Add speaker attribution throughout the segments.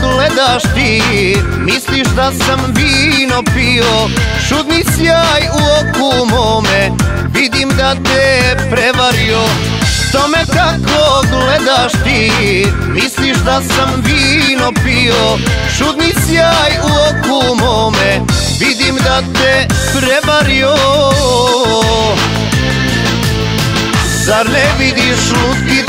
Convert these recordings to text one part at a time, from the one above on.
Speaker 1: gledaš ti? Misliš da sam vino pio? Šudni sjaj u oku mome Vidim da te prevario. Što me tako gledaš ti? Misliš da sam vino pio? Šudni sjaj u oku mome Vidim da te prevario. Zar ne vidiš lutkice,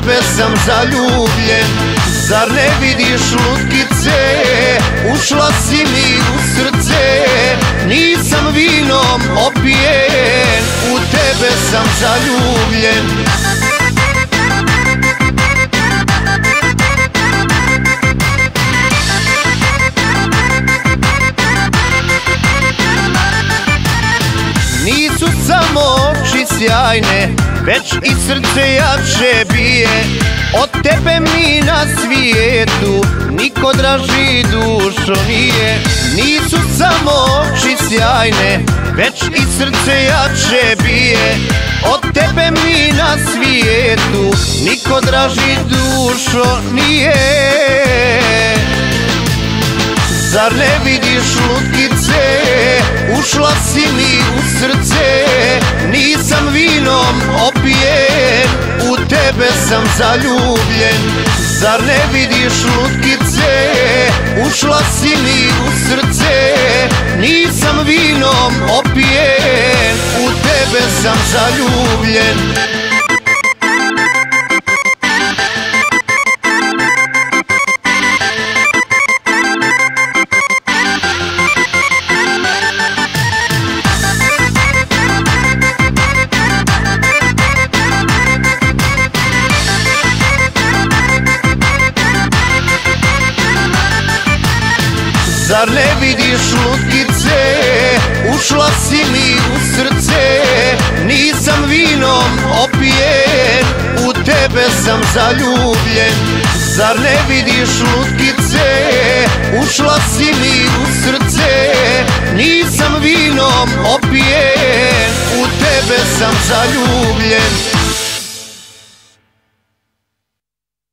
Speaker 1: tebe sam zaljubljen. Zar ne vidiš lutkice, ušla si mi u srce. Nisam vinom opijen, u tebe sam zaljubljen. Nisu samo oči sjajne, već i srce jače bije. Od tebe mi na svijetu, niko draži dušo nije. Nisu samo oči sjajne, već i srce jače bije. Od tebe mi na svijetu, niko draži dušo nije. Zar ne vidiš lutkice, ušla si mi u srce sam zaljubljen Zar ne vidiš lutkice, ušla si mi u srce Nisam vinom opijen, u tebe sam zaljubljen Zar ne vidiš lutkice, ušla si mi u srce Nisam vinom opijen, u tebe sam zaljubljen. Zar ne vidiš lutkice, ušla si mi u srce Nisam vinom opijen, u tebe sam zaljubljen